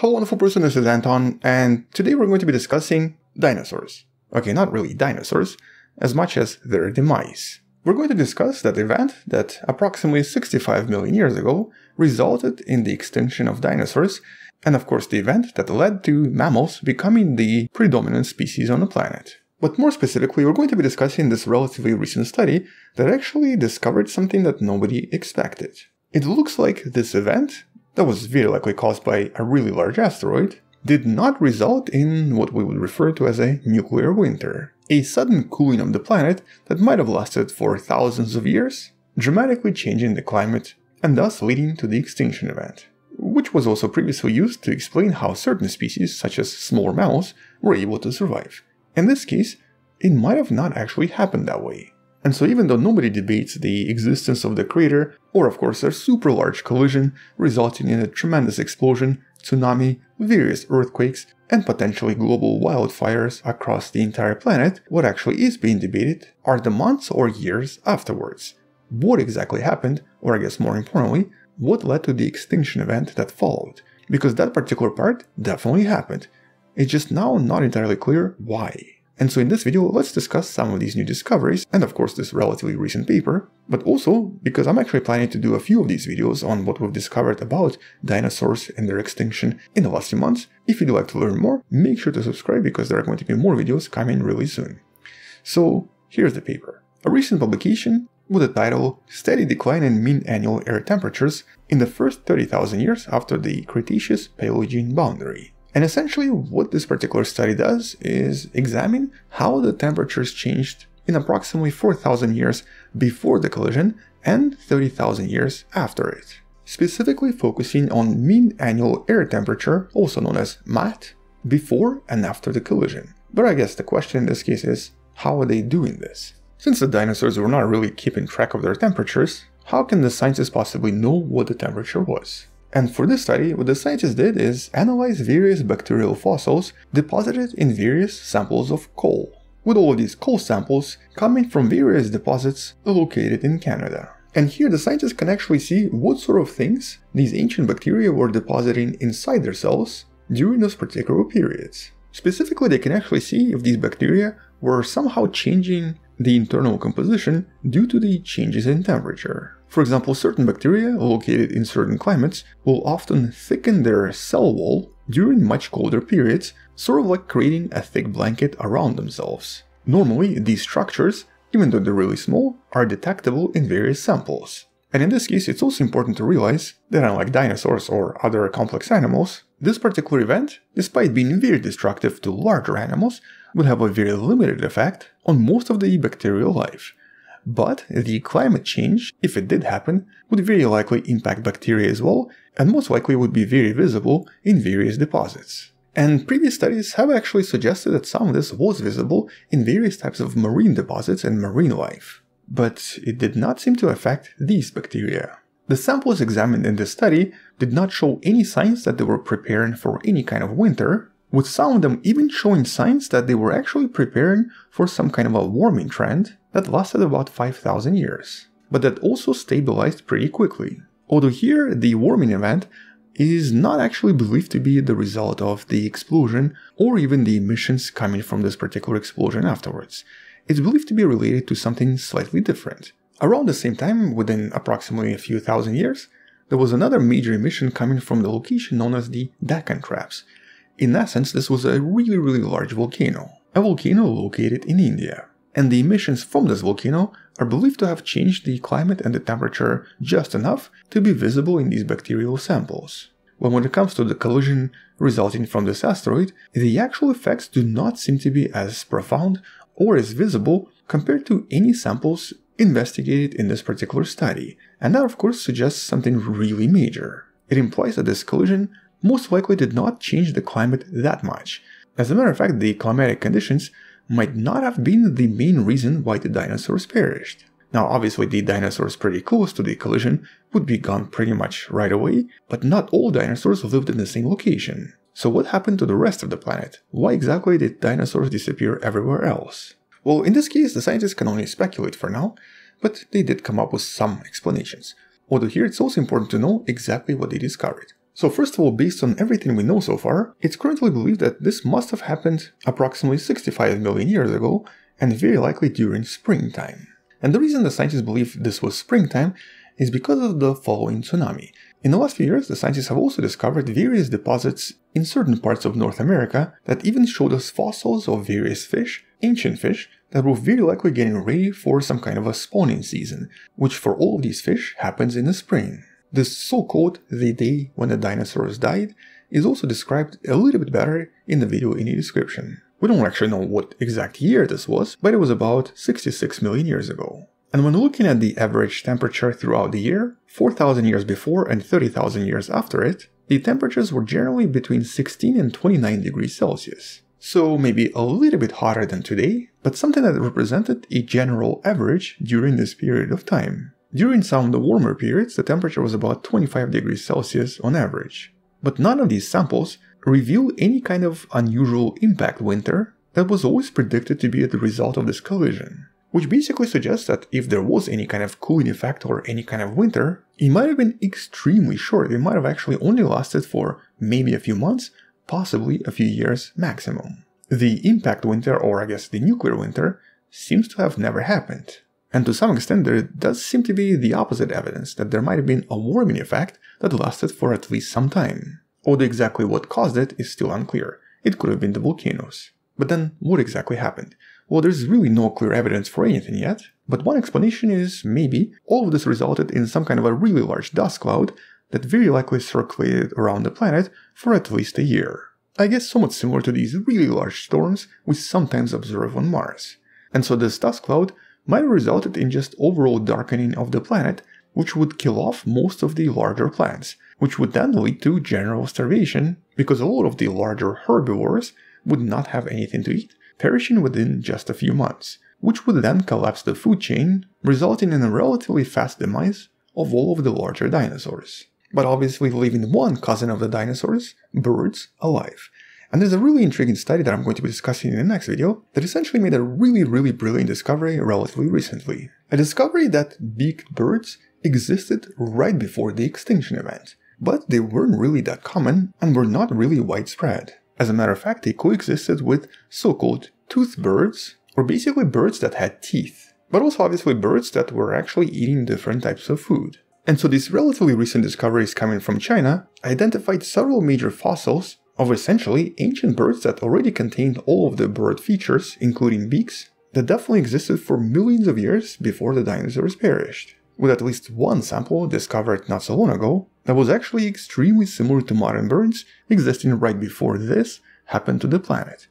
Hello wonderful person, this is Anton, and today we're going to be discussing dinosaurs. Okay, not really dinosaurs, as much as their demise. We're going to discuss that event that approximately 65 million years ago resulted in the extinction of dinosaurs, and of course the event that led to mammals becoming the predominant species on the planet. But more specifically, we're going to be discussing this relatively recent study that actually discovered something that nobody expected. It looks like this event that was very likely caused by a really large asteroid, did not result in what we would refer to as a nuclear winter, a sudden cooling of the planet that might have lasted for thousands of years, dramatically changing the climate and thus leading to the extinction event, which was also previously used to explain how certain species, such as smaller mammals, were able to survive. In this case, it might have not actually happened that way. And so even though nobody debates the existence of the crater, or of course a super large collision resulting in a tremendous explosion, tsunami, various earthquakes, and potentially global wildfires across the entire planet, what actually is being debated are the months or years afterwards. What exactly happened, or I guess more importantly, what led to the extinction event that followed? Because that particular part definitely happened. It's just now not entirely clear why. And so in this video, let's discuss some of these new discoveries, and of course this relatively recent paper, but also because I'm actually planning to do a few of these videos on what we've discovered about dinosaurs and their extinction in the last few months. If you'd like to learn more, make sure to subscribe because there are going to be more videos coming really soon. So here's the paper. A recent publication with the title Steady Decline in Mean Annual Air Temperatures in the First 30,000 Years After the Cretaceous-Paleogene Boundary. And essentially what this particular study does is examine how the temperatures changed in approximately 4,000 years before the collision and 30,000 years after it. Specifically focusing on mean annual air temperature, also known as MAT, before and after the collision. But I guess the question in this case is, how are they doing this? Since the dinosaurs were not really keeping track of their temperatures, how can the scientists possibly know what the temperature was? And for this study, what the scientists did is analyze various bacterial fossils deposited in various samples of coal, with all of these coal samples coming from various deposits located in Canada. And here the scientists can actually see what sort of things these ancient bacteria were depositing inside their cells during those particular periods. Specifically, they can actually see if these bacteria were somehow changing the internal composition due to the changes in temperature. For example, certain bacteria located in certain climates will often thicken their cell wall during much colder periods, sort of like creating a thick blanket around themselves. Normally, these structures, even though they're really small, are detectable in various samples. And in this case, it's also important to realize that unlike dinosaurs or other complex animals, this particular event, despite being very destructive to larger animals, would have a very limited effect on most of the bacterial life, but the climate change, if it did happen, would very likely impact bacteria as well, and most likely would be very visible in various deposits. And previous studies have actually suggested that some of this was visible in various types of marine deposits and marine life. But it did not seem to affect these bacteria. The samples examined in this study did not show any signs that they were preparing for any kind of winter, with some of them even showing signs that they were actually preparing for some kind of a warming trend that lasted about 5000 years, but that also stabilized pretty quickly. Although here the warming event is not actually believed to be the result of the explosion or even the emissions coming from this particular explosion afterwards. It's believed to be related to something slightly different. Around the same time, within approximately a few thousand years, there was another major emission coming from the location known as the Deccan Traps, in essence, this was a really, really large volcano, a volcano located in India. And the emissions from this volcano are believed to have changed the climate and the temperature just enough to be visible in these bacterial samples. Well, when it comes to the collision resulting from this asteroid, the actual effects do not seem to be as profound or as visible compared to any samples investigated in this particular study, and that of course suggests something really major. It implies that this collision most likely did not change the climate that much. As a matter of fact, the climatic conditions might not have been the main reason why the dinosaurs perished. Now, obviously, the dinosaurs pretty close to the collision would be gone pretty much right away, but not all dinosaurs lived in the same location. So, what happened to the rest of the planet? Why exactly did dinosaurs disappear everywhere else? Well, in this case, the scientists can only speculate for now, but they did come up with some explanations. Although here it's also important to know exactly what they discovered. So first of all, based on everything we know so far, it's currently believed that this must have happened approximately 65 million years ago and very likely during springtime. And the reason the scientists believe this was springtime is because of the following tsunami. In the last few years, the scientists have also discovered various deposits in certain parts of North America that even showed us fossils of various fish, ancient fish, that were very likely getting ready for some kind of a spawning season, which for all of these fish happens in the spring. This so-called the day when the dinosaurs died is also described a little bit better in the video in the description. We don't actually know what exact year this was, but it was about 66 million years ago. And when looking at the average temperature throughout the year, 4000 years before and 30,000 years after it, the temperatures were generally between 16 and 29 degrees Celsius. So maybe a little bit hotter than today, but something that represented a general average during this period of time. During some of the warmer periods, the temperature was about 25 degrees Celsius on average. But none of these samples reveal any kind of unusual impact winter that was always predicted to be the result of this collision. Which basically suggests that if there was any kind of cooling effect or any kind of winter, it might have been extremely short. It might have actually only lasted for maybe a few months, possibly a few years maximum. The impact winter, or I guess the nuclear winter, seems to have never happened. And to some extent, there does seem to be the opposite evidence that there might have been a warming effect that lasted for at least some time. Although exactly what caused it is still unclear. It could have been the volcanoes. But then, what exactly happened? Well, there's really no clear evidence for anything yet, but one explanation is maybe all of this resulted in some kind of a really large dust cloud that very likely circulated around the planet for at least a year. I guess somewhat similar to these really large storms we sometimes observe on Mars. And so this dust cloud might have resulted in just overall darkening of the planet, which would kill off most of the larger plants, which would then lead to general starvation because a lot of the larger herbivores would not have anything to eat, perishing within just a few months, which would then collapse the food chain, resulting in a relatively fast demise of all of the larger dinosaurs. But obviously leaving one cousin of the dinosaurs, birds, alive. And there's a really intriguing study that I'm going to be discussing in the next video that essentially made a really, really brilliant discovery relatively recently. A discovery that beaked birds existed right before the extinction event, but they weren't really that common and were not really widespread. As a matter of fact, they coexisted with so-called tooth birds, or basically birds that had teeth, but also obviously birds that were actually eating different types of food. And so these relatively recent discoveries coming from China identified several major fossils of essentially ancient birds that already contained all of the bird features, including beaks, that definitely existed for millions of years before the dinosaurs perished with at least one sample discovered not so long ago that was actually extremely similar to modern birds existing right before this happened to the planet.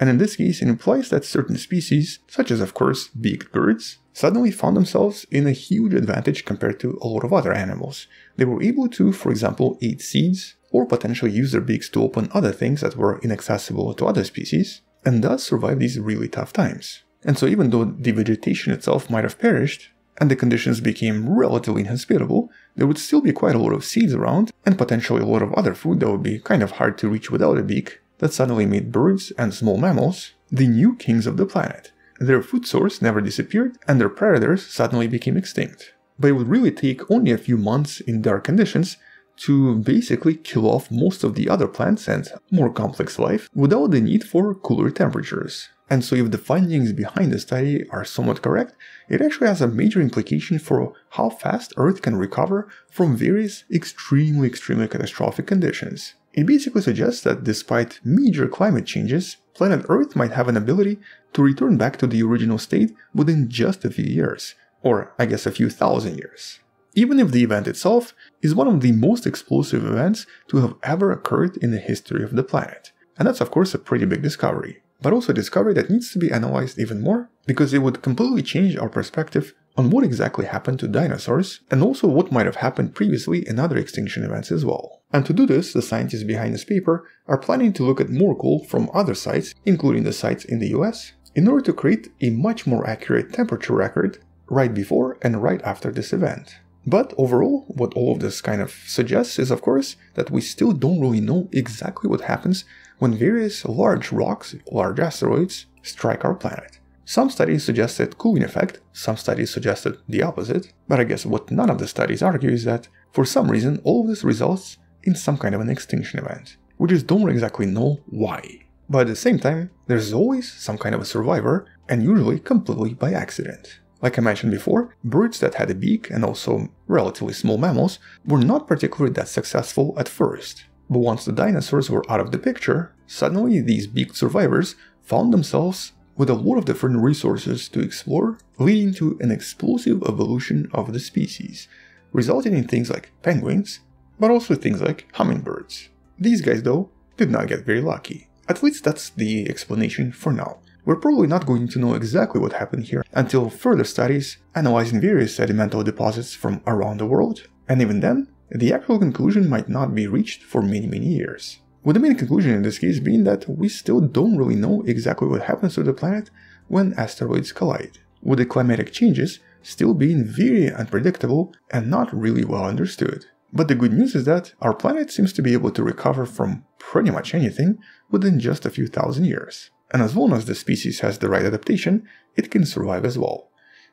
And in this case, it implies that certain species, such as of course beaked birds, suddenly found themselves in a huge advantage compared to a lot of other animals. They were able to, for example, eat seeds, or potentially use their beaks to open other things that were inaccessible to other species, and thus survive these really tough times. And so even though the vegetation itself might have perished, and the conditions became relatively inhospitable, there would still be quite a lot of seeds around, and potentially a lot of other food that would be kind of hard to reach without a beak, that suddenly made birds and small mammals the new kings of the planet. Their food source never disappeared, and their predators suddenly became extinct. But it would really take only a few months in dark conditions to basically kill off most of the other plants and more complex life without the need for cooler temperatures. And so if the findings behind the study are somewhat correct, it actually has a major implication for how fast Earth can recover from various extremely, extremely catastrophic conditions. It basically suggests that despite major climate changes, planet Earth might have an ability to return back to the original state within just a few years, or I guess a few thousand years. Even if the event itself is one of the most explosive events to have ever occurred in the history of the planet. And that's of course a pretty big discovery but also a discovery that needs to be analyzed even more because it would completely change our perspective on what exactly happened to dinosaurs and also what might have happened previously in other extinction events as well. And to do this, the scientists behind this paper are planning to look at more coal from other sites, including the sites in the US, in order to create a much more accurate temperature record right before and right after this event. But overall, what all of this kind of suggests is, of course, that we still don't really know exactly what happens when various large rocks, large asteroids, strike our planet. Some studies suggested cooling effect, some studies suggested the opposite, but I guess what none of the studies argue is that, for some reason, all of this results in some kind of an extinction event. We just don't exactly know why. But at the same time, there's always some kind of a survivor, and usually completely by accident. Like I mentioned before, birds that had a beak and also relatively small mammals were not particularly that successful at first. But once the dinosaurs were out of the picture, suddenly these beaked survivors found themselves with a lot of different resources to explore, leading to an explosive evolution of the species, resulting in things like penguins, but also things like hummingbirds. These guys, though, did not get very lucky. At least that's the explanation for now. We're probably not going to know exactly what happened here until further studies analyzing various sedimental deposits from around the world, and even then, the actual conclusion might not be reached for many many years. With the main conclusion in this case being that we still don't really know exactly what happens to the planet when asteroids collide, with the climatic changes still being very unpredictable and not really well understood. But the good news is that our planet seems to be able to recover from pretty much anything within just a few thousand years and as long as the species has the right adaptation, it can survive as well.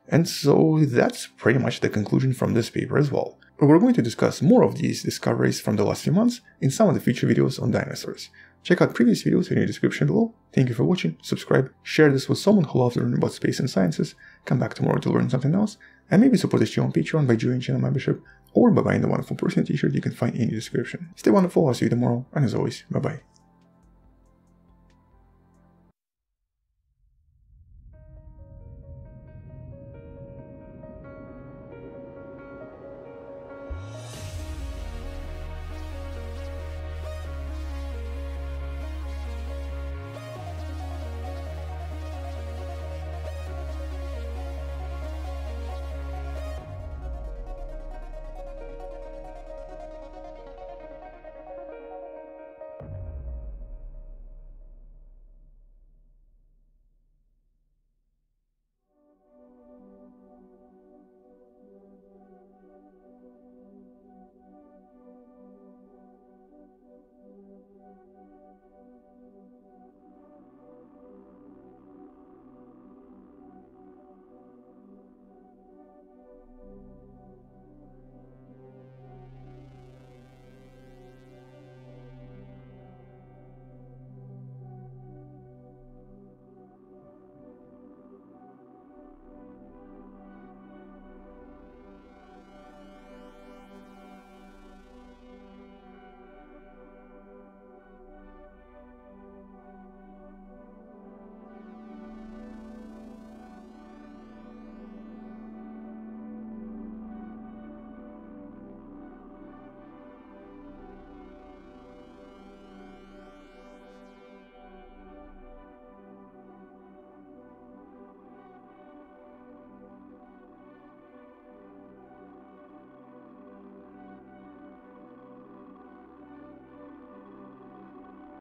And so that's pretty much the conclusion from this paper as well. We're going to discuss more of these discoveries from the last few months in some of the future videos on dinosaurs. Check out previous videos in the description below. Thank you for watching, subscribe, share this with someone who loves learning about space and sciences, come back tomorrow to learn something else, and maybe support this channel on Patreon by joining channel membership or by buying the wonderful person t-shirt you can find in the description. Stay wonderful, I'll see you tomorrow, and as always, bye bye.